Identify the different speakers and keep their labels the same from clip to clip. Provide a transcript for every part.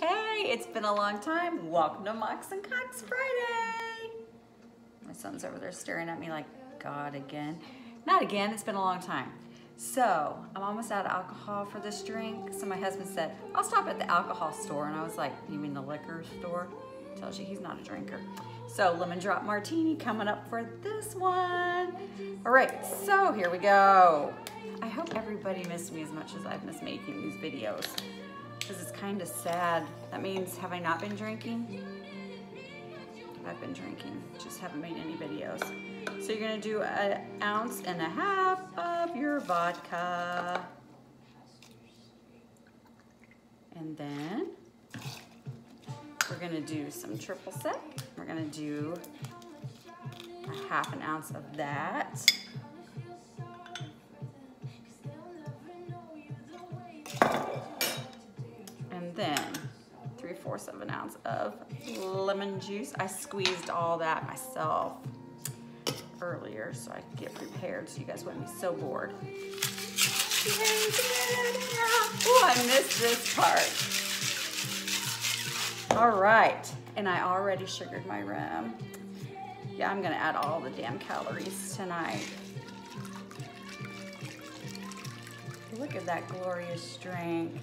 Speaker 1: Hey, it's been a long time. Welcome to Mocks and Cocks Friday. My son's over there staring at me like, God, again. Not again, it's been a long time. So, I'm almost out of alcohol for this drink. So my husband said, I'll stop at the alcohol store. And I was like, you mean the liquor store? Tells you he's not a drinker. So lemon drop martini coming up for this one. All right, so here we go. I hope everybody missed me as much as I've missed making these videos because it's kind of sad. That means, have I not been drinking? I've been drinking, just haven't made any videos. So you're gonna do an ounce and a half of your vodka. And then we're gonna do some triple sec. We're gonna do a half an ounce of that. Fourths of an ounce of lemon juice. I squeezed all that myself earlier so I could get prepared so you guys wouldn't be so bored. Oh, I missed this part. All right, and I already sugared my rum. Yeah, I'm gonna add all the damn calories tonight. Look at that glorious drink.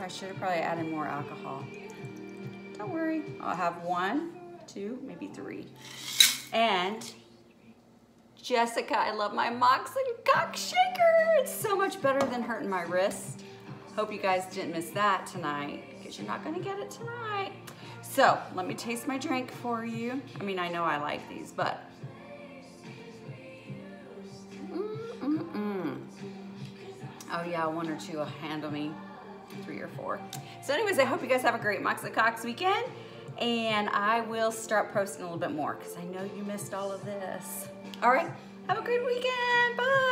Speaker 1: I should have probably added more alcohol. Don't worry, I'll have one, two, maybe three. And Jessica, I love my and Cox shaker. It's so much better than hurting my wrist. Hope you guys didn't miss that tonight because you're not gonna get it tonight. So let me taste my drink for you. I mean, I know I like these, but. Mm -mm -mm. Oh yeah, one or two will handle me, three or four. So anyways, I hope you guys have a great Mocks and Cocks weekend and I will start posting a little bit more because I know you missed all of this. All right, have a great weekend, bye.